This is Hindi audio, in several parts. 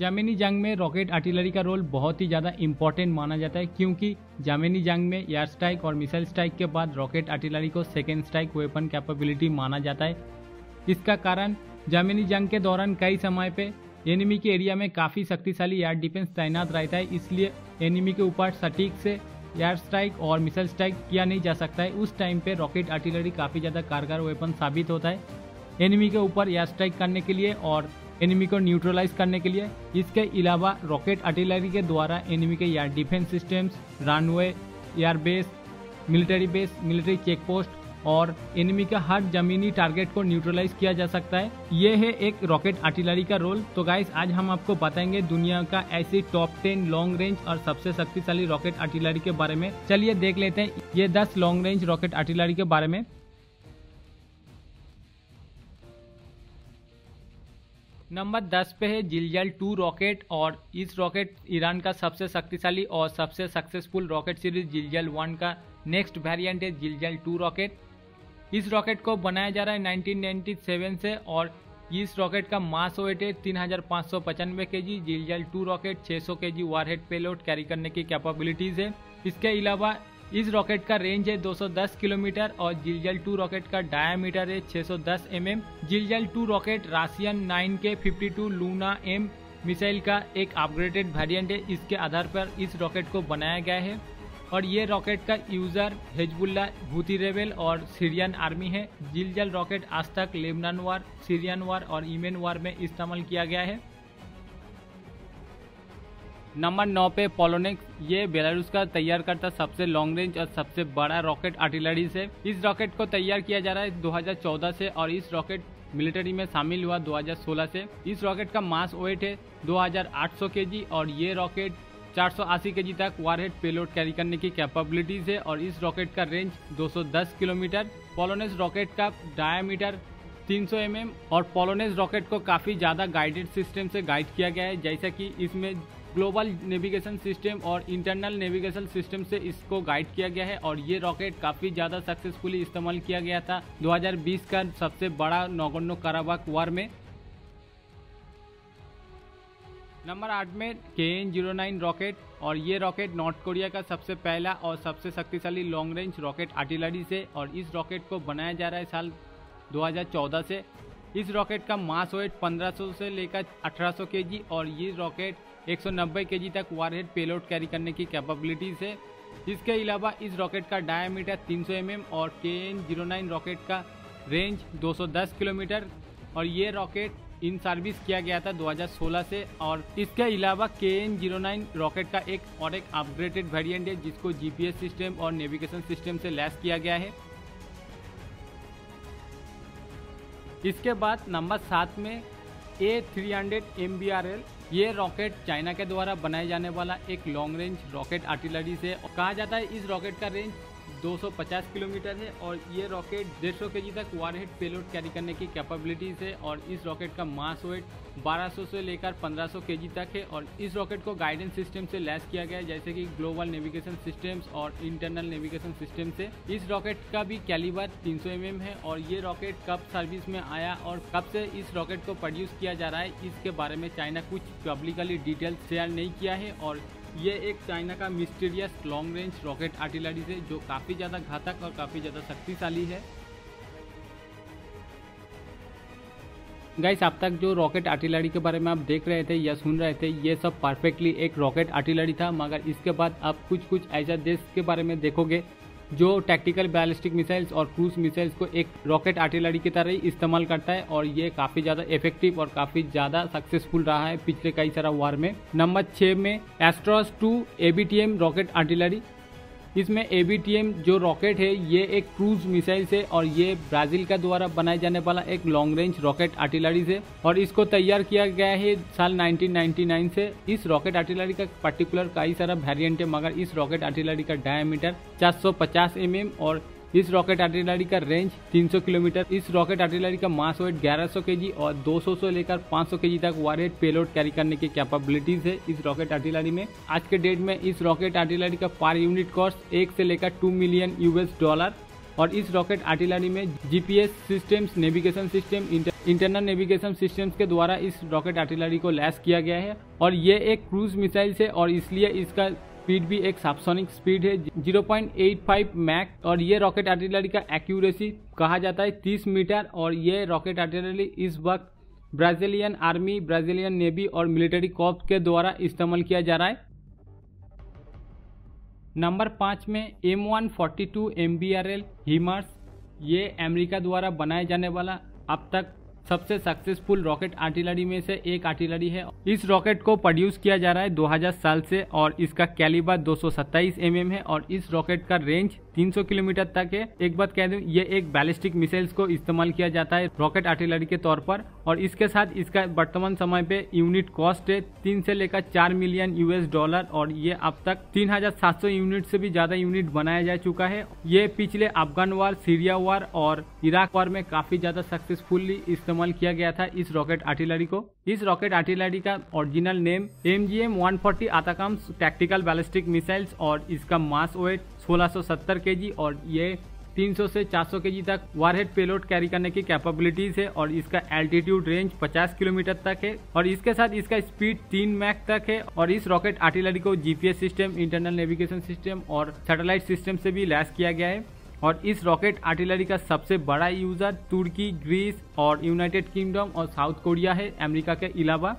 जामिनी जंग में रॉकेट आर्टिलरी का रोल बहुत ही ज़्यादा इम्पोर्टेंट माना जाता है, क्योंकि जामिनी जंग में एयर स्ट्राइक और मिसाइल स्ट्राइक के बाद रॉकेट आर्टिलरी को सेकेंड स्ट्राइक वेपन कैपेबिलिटी माना जाता है। इसका कारण, जामिनी जंग के दौरान कई समय पे एनिमी के एरिया में काफ़ी शक्तिशाली एयर डिफेंस तैनात रहता है, इसलिए एनिमी के ऊपर सटीक से एयर स्ट्राइक और मिसाइल स्ट्राइक किया नहीं जा सकता है। उस टाइम पे रॉकेट आर्टिलरी काफ़ी ज़्यादा कारगर वेपन साबित होता है। एनिमी के ऊपर एयर स्ट्राइक करने के लिए और एनिमी को न्यूट्रलाइज करने के लिए। इसके अलावा रॉकेट आर्टिलरी के द्वारा एनिमी के air defence systems, runway, airbase, military base, military check post और एनिमी का हर जमीनी टारगेट को न्यूट्रलाइज किया जा सकता है। ये है एक रॉकेट आर्टिलरी का रोल। तो गाइस, आज हम आपको बताएँगे दुनिया का ऐसी टॉप टेन लॉन्ग रेंज और सबसे शक्तिशाली रॉकेट आर्टिलरी के बारे में। चलिए देख लेते हैं ये दस लॉन्ग रेंज रॉकेट आर्टिलरी के बारे में। नंबर 10 पे है जिलजल टू रॉकेट और इस रॉकेट ईरान का सबसे शक्तिशाली और सबसे successful rocket series Zilzal one का नेक्स्ट वेरिएंट है जिलजल टू रॉकेट। इस रॉकेट को बनाया जा रहा है 1997 से और इस रॉकेट का मास वेट है तीन हज़ार पाँच सौ पचानवे के जी जिलजल टू रॉकेट 600 के जी वारहेड पेलोड कैरी करने की कैपेबिलिटीज है। इसके अलावा इस रॉकेट का रेंज है 210 किलोमीटर और जिलजल टू रॉकेट का डायामीटर है 610 M Zilzal two rocket Russian 9 के 52 लूना एम मिसाइल का एक अपग्रेडेड वेरिएंट है। इसके आधार पर इस रॉकेट को बनाया गया है और ये रॉकेट का यूज़र हेजबुल्ला भूती रेबेल और सीरियन आर्मी है। जिलजल रॉकेट आज तक लेबनान वार, सीरियन वार और ईमेन वार में इस्तेमाल किया गया है। नंबर नौ पे पोलोनिक्स ये बेलारूस का तैयार करता सबसे लॉन्ग रेंज और सबसे बड़ा रॉकेट आर्टिलरी से। इस रॉकेट को तैयार किया जा रहा है 2014 से और इस रॉकेट मिलिट्री में शामिल हुआ 2016 से। इस रॉकेट का मास वेट है 2800 केजी और ये रॉकेट 480 केजी तक वारहेड पेलोड कैरी करने की कैपेबिलिटीज है और इस रॉकेट का रेंज 210 किलोमीटर। पोलोनेस रॉकेट का डायामीटर 300 mm और पोलोनेस रॉकेट को काफ़ी ज़्यादा गाइडेड सिस्टम से गाइड किया गया है, जैसा कि इसमें ग्लोबल नेविगेशन सिस्टम और इंटरनल नेविगेशन सिस्टम से इसको गाइड किया गया है और ये रॉकेट काफ़ी ज़्यादा सक्सेसफुली इस्तेमाल किया गया था 2020 का सबसे बड़ा नौगन्नो काराबाक वार में। नंबर आठ में के एन ज़ीरो नाइन रॉकेट और ये रॉकेट नॉर्थ कोरिया का सबसे पहला और सबसे शक्तिशाली लॉन्ग रेंज रॉकेट आर्टिलरी से और इस रॉकेट को बनाया जा रहा है साल 2014 से। इस रॉकेट का मास वेट 1500 से लेकर 1800 केजी और ये रॉकेट 190 केजी तक वारहेड पेलोड कैरी करने की कैपेबिलिटीज है। इसके अलावा इस रॉकेट का डायमीटर 300 एम और के एन रॉकेट का रेंज 210 किलोमीटर। और ये रॉकेट इन सर्विस किया गया था 2016 से और इसके अलावा के एन रॉकेट का एक और एक अपग्रेडेड वेरिएंट है, जिसको जीपीएस सिस्टम और नेविगेशन सिस्टम से लैस किया गया है। इसके बाद नंबर सात में A three hundred M B R L ये रॉकेट चाइना के द्वारा बनाए जाने वाला एक लॉन्ग रेंज रॉकेट आर्टिलरी से कहा जाता है। इस रॉकेट का रेंज 250 किलोमीटर है और ये रॉकेट 150 के जी तक वारहेड पेलोड कैरी करने की कैपेबिलिटीज है और इस रॉकेट का मास वेट 1200 से लेकर 1500 के जी तक है और इस रॉकेट को गाइडेंस सिस्टम से लैस किया गया है, जैसे कि ग्लोबल नेविगेशन सिस्टम्स और इंटरनल नेविगेशन सिस्टम से। इस रॉकेट का भी कैलिबर 300 एम है और ये रॉकेट कब सर्विस में आया और कब से इस रॉकेट को प्रोड्यूस किया जा रहा है, इसके बारे में चाइना कुछ पब्लिकली डिटेल्स शेयर नहीं किया है और ये एक चाइना का mysterious long range rocket artillery है जो काफ़ी ज़्यादा घातक और काफ़ी ज़्यादा शक्तिशाली है। गाइस अब तक जो रॉकेट आर्टिलरी के बारे में आप देख रहे थे या सुन रहे थे, ये सब परफेक्टली एक रॉकेट आर्टिलरी था, मगर इसके बाद आप कुछ कुछ ऐसा देश के बारे में देखोगे जो टैक्टिकल बैलिस्टिक मिसाइल्स और क्रूज मिसाइल्स को एक रॉकेट आर्टिलरी की तरह ही इस्तेमाल करता है और ये काफ़ी ज़्यादा इफ़ेक्टिव और काफ़ी ज़्यादा सक्सेसफुल रहा है पिछले कई सारा वार में। नंबर छह में Astros two ABTM rocket artillery इसमें ए जो रॉकेट है, ये एक क्रूज मिसाइल से और ये ब्राज़ील का द्वारा बनाए जाने वाला एक लॉन्ग रेंज रॉकेट आर्टिलरी से और इसको तैयार किया गया है साल 1999 से। इस रॉकेट आर्टिलरी का पर्टिकुलर कई सारा वेरिएंट है, मगर इस रॉकेट आर्टिलरी का डायमीटर 450 सौ mm और इस रॉकेट आर्टिलरी का रेंज 300 किलोमीटर, इस रॉकेट आर्टिलरी का मास वेट 1100 केजी और 200 से लेकर 500 केजी तक वारेट पेलोड कैरी करने की कैपेबिलिटीज है इस रॉकेट आर्टिलरी में। आज के डेट में इस रॉकेट आर्टिलरी का पर यूनिट कॉस्ट एक से लेकर टू मिलियन यूएस डॉलर और इस रॉकेट आर्टिलरी में GPS systems navigation system internal navigation systems के द्वारा इस रॉकेट आर्टिलरी को लैस किया गया है और ये एक क्रूज मिसाइल है और इसलिए इसका स्पीड भी एक सबसोनिक स्पीड है 0.85 मैक और ये रॉकेट आर्टिलरी का एक्यूरेसी कहा जाता है 30 मीटर और ये रॉकेट आर्टिलरी इस वक्त ब्राजीलियन आर्मी ब्राजीलियन नेवी और मिलिट्री कॉप के द्वारा इस्तेमाल किया जा रहा है। नंबर पाँच में M one forty two M B R L HIMARS ये अमेरिका द्वारा बनाए जाने वाला अब तक सबसे सक्सेसफुल रॉकेट आर्टिलरी में से एक आर्टिलरी है। इस रॉकेट को प्रोड्यूस किया जा रहा है 2000 साल से और इसका कैलिबर दो mm है और इस रॉकेट का रेंज 300 किलोमीटर तक है। एक बात कह दूँ, ये एक बैलिस्टिक मिसाइल्स को इस्तेमाल किया जाता है रॉकेट आर्टिलरी के तौर पर और इसके साथ इसका वर्तमान समय पे यूनिट कॉस्ट है तीन से लेकर चार मिलियन यूएस डॉलर और ये अब तक 3700 यूनिट से भी ज़्यादा यूनिट बनाया जा चुका है। ये पिछले अफगान वार, सीरिया वार और इराक वार में काफ़ी ज़्यादा सक्सेसफुली इस्तेमाल किया गया था इस रॉकेट आर्टिलरी को। इस रॉकेट आर्टिलरी का original name M G M one forty ATACMS tactical ballistic missiles और इसका मास वेट सोलह 1670 केजी और ये 300 से 400 केजी तक वारहेड पेलोड कैरी करने की कैपेबिलिटीज है और इसका एल्टीट्यूड रेंज 50 किलोमीटर तक है और इसके साथ इसका स्पीड 3 मैक तक है और इस रॉकेट आर्टिलरी को GPS system internal navigation system और सैटेलाइट सिस्टम से भी लैस किया गया है। और इस रॉकेट आर्टिलरी का सबसे बड़ा यूज़र तुर्की ग्रीस और यूनाइटेड किंगडम और साउथ कोरिया है, अमेरिका के अलावा।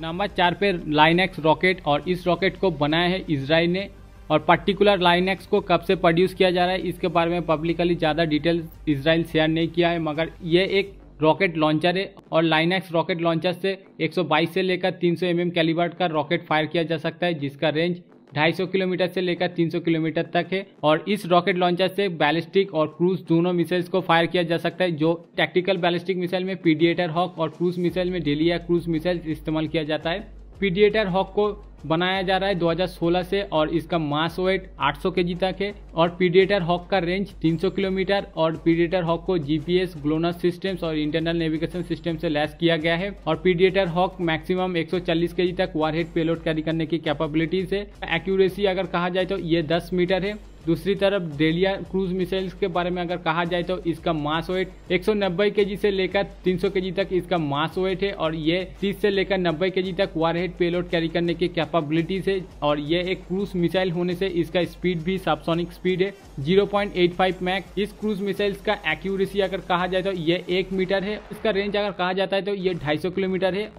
नंबर चार पे लाइनेक्स रॉकेट और इस रॉकेट को बनाया है, इसराइल ने। और पर्टिकुलर लाइनेक्स को कब से प्रोड्यूस किया जा रहा है, इसके बारे में पब्लिकली ज़्यादा डिटेल इसराइल शेयर नहीं किया है, मगर ये एक रॉकेट लॉन्चर है और लाइनेक्स रॉकेट लॉन्चर से 122 से लेकर 300 सौ mm कैलिबर का रॉकेट फायर किया जा सकता है, जिसका रेंज 250 किलोमीटर से लेकर 300 किलोमीटर तक है और इस रॉकेट लॉन्चर से बैलिस्टिक और क्रूज दोनों मिसाइल्स को फायर किया जा सकता है, जो टैक्टिकल बैलिस्टिक मिसाइल में पीडिएटर हॉक और क्रूज मिसाइल में डेलिया क्रूज मिसाइल इस्तेमाल किया जाता है। पीडिएटर हॉक को बनाया जा रहा है 2016 से और इसका मास वेट 800 केजी तक है और पीडिएटर हॉक का रेंज 300 किलोमीटर और पीडिएटर हॉक को जीपीएस, ग्लोनस सिस्टम्स और इंटरनल नेविगेशन सिस्टम से लैस किया गया है और पीडिएटर हॉक मैक्सिमम 140 केजी तक वारहेड पेलोड कैरी करने की कैपेबिलिटीज है। एक्यूरेसी अगर कहा जाए तो ये 10 मीटर है। दूसरी तरफ़ डेलिया क्रूज मिसाइल्स के बारे में अगर कहा जाए तो इसका मास वेट 190 केजी से लेकर 300 केजी तक इसका मास वेट है और ये 30 से लेकर 90 केजी तक वारहेड पेलोड कैरी करने की कैपेबिलिटीज है और ये एक क्रूज मिसाइल होने से इसका स्पीड भी सबसोनिक स्पीड है। 0.85 मैक। इस क्रूज मिसाइल्स का एक्यूरेसी अगर कहा जाए तो ये एक मीटर है। इसका रेंज अगर कहा जाता है तो ये ढाई किलोमीटर है।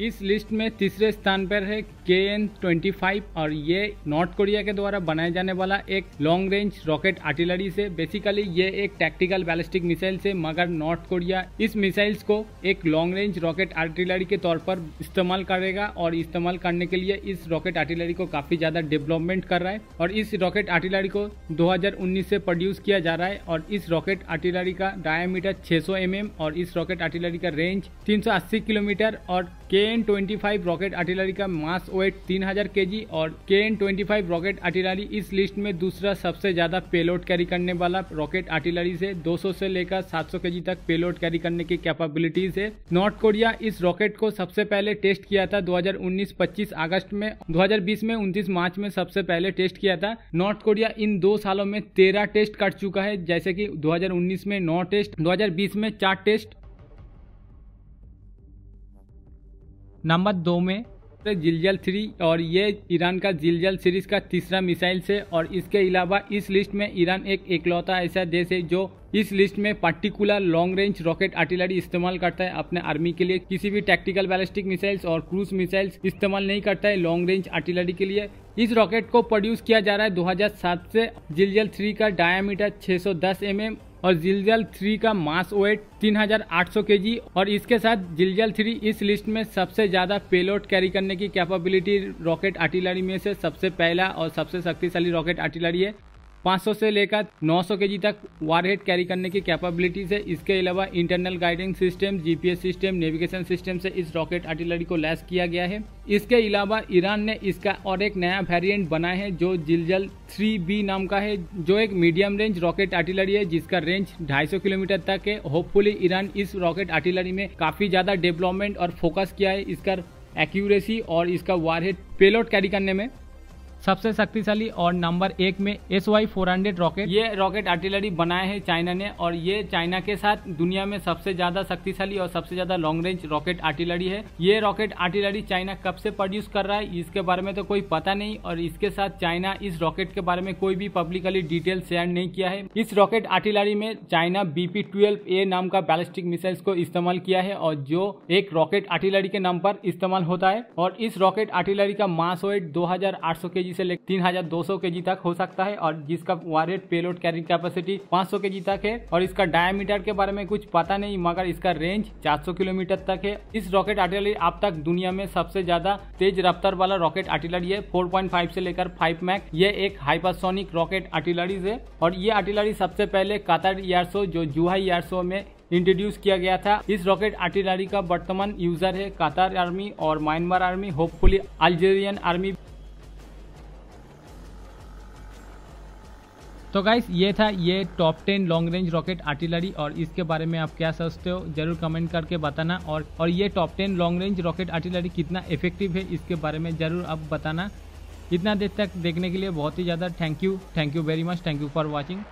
इस लिस्ट में तीसरे स्थान पर है के एन ट्वेंटी फाइव और ये नॉर्थ कोरिया के द्वारा बनाए जाने वाला एक लॉन्ग रेंज रॉकेट आर्टिलरी से बेसिकली ये एक टैक्टिकल बैलिस्टिक मिसाइल से मगर नॉर्थ कोरिया इस मिसाइल्स को एक लॉन्ग रेंज रॉकेट आर्टिलरी के तौर पर इस्तेमाल करेगा और इस्तेमाल करने के लिए इस रॉकेट आर्टिलरी को काफ़ी ज़्यादा डेवलपमेंट कर रहा है और इस रॉकेट आर्टिलरी को 2019 से प्रोड्यूस किया जा रहा है और इस रॉकेट आर्टिलरी का डायमीटर 600 mm और इस रॉकेट आर्टिलरी का रेंज 380 किलोमीटर और K N twenty five rocket artillery का मास वेट तीन हज़ार के जी और K N twenty five rocket artillery इस लिस्ट में दूसरा सबसे ज़्यादा पेलोड कैरी करने वाला रॉकेट आर्टिलरी से 200 से लेकर 700 केजी तक पेलोड कैरी करने की कैपेबिलिटीज है। नॉर्थ कोरिया इस रॉकेट को सबसे पहले टेस्ट किया था 2019-25 अगस्त में 2020 में 29 मार्च में सबसे पहले टेस्ट किया था। नॉर्थ कोरिया इन दो सालों में तेरह टेस्ट कर चुका है, जैसे कि 2019 में नौ टेस्ट 2020 में चार टेस्ट नंबर दो में। जिलजल थ्री और ये ईरान का जिलजल सीरीज़ का तीसरा मिसाइल है और इसके अलावा इस लिस्ट में ईरान एक इकलौता ऐसा देश है जो इस लिस्ट में particular long range rocket artillery इस्तेमाल करता है। अपने आर्मी के लिए किसी भी टैक्टिकल बैलिस्टिक मिसाइल्स और क्रूज मिसाइल्स इस्तेमाल नहीं करता है लॉन्ग रेंज आर्टिलरी के लिए। इस रॉकेट को प्रोड्यूस किया जा रहा है 2007 से। जिलजल थ्री का डायामीटर 610 एमएम और जिलजल थ्री का मास वेट 3800 केजी। और इसके साथ जिलजल थ्री इस लिस्ट में सबसे ज़्यादा पेलोड कैरी करने की कैपेबिलिटी रॉकेट आर्टिलरी में से सबसे पहला और सबसे शक्तिशाली रॉकेट आर्टिलरी है। 500 से लेकर 900 केजी तक वारहेड कैरी करने की कैपेबिलिटीज है। इसके अलावा internal guiding system GPS system navigation system से इस रॉकेट आर्टिलरी को लैस किया गया है। इसके अलावा ईरान ने इसका और एक नया वेरिएंट बनाया है, जो जिलजल 3B नाम का है, जो एक मीडियम रेंज रॉकेट आर्टिलरी है, जिसका रेंज 250 किलोमीटर तक है। होपफुली ईरान इस रॉकेट आर्टिलरी में काफ़ी ज़्यादा डेवलपमेंट और फोकस किया है। इसका एक्यूरेसी और इसका वारहेड पेलोड कैरी करने में। सबसे शक्तिशाली और नंबर एक में S Y four hundred rocket ये रॉकेट आर्टिलरी बनाए हैं चाइना ने और ये चाइना के साथ दुनिया में सबसे ज़्यादा शक्तिशाली और सबसे ज़्यादा लॉन्ग रेंज रॉकेट आर्टिलरी है। ये रॉकेट आर्टिलरी चाइना कब से प्रोड्यूस कर रहा है, इसके बारे में तो कोई पता नहीं और इसके साथ चाइना इस रॉकेट के बारे में कोई भी पब्लिकली डिटेल शेयर नहीं किया है। इस रॉकेट आर्टिलरी में चाइना बीपी ट्वेल्व ए नाम का बैलिस्टिक मिसाइल्स को इस्तेमाल किया है और जो एक रॉकेट आर्टिलरी के नाम पर इस्तेमाल होता है और इस रॉकेट आर्टिलरी का मास वेट 2800 केजी से लेकर 3200 केजी तक हो सकता है और जिसका warhead payload carrying capacity 500 KG तक है और इसका डायमीटर के बारे में कुछ पता नहीं, मगर इसका रेंज 400 किलोमीटर तक है। इस रॉकेट आर्टिलरी अब तक दुनिया में सबसे ज़्यादा तेज रफ्तार वाला रॉकेट आर्टिलरी है 4.5 से लेकर फाइव मैक। ये एक हाइपरसोनिक रॉकेट आर्टिलरी है और ये आर्टिलरी सबसे पहले कतर एयरसो जो जुहाई एयर शो में इंट्रोड्यूस किया गया था। इस रॉकेट आर्टिलरी का वर्तमान यूज़र है कतार आर्मी और Myanmar army, hopefully Algerian army. तो गाइस ये था, ये top ten long range rocket artillery और इसके बारे में आप क्या सोचते हो, ज़रूर कमेंट करके बताना। और और ये top ten long range rocket artillery कितना इफ़ेक्टिव है, इसके बारे में ज़रूर आप बताना। इतना देर तक देखने के लिए बहुत ही ज़्यादा thank you thank you very much thank you for watching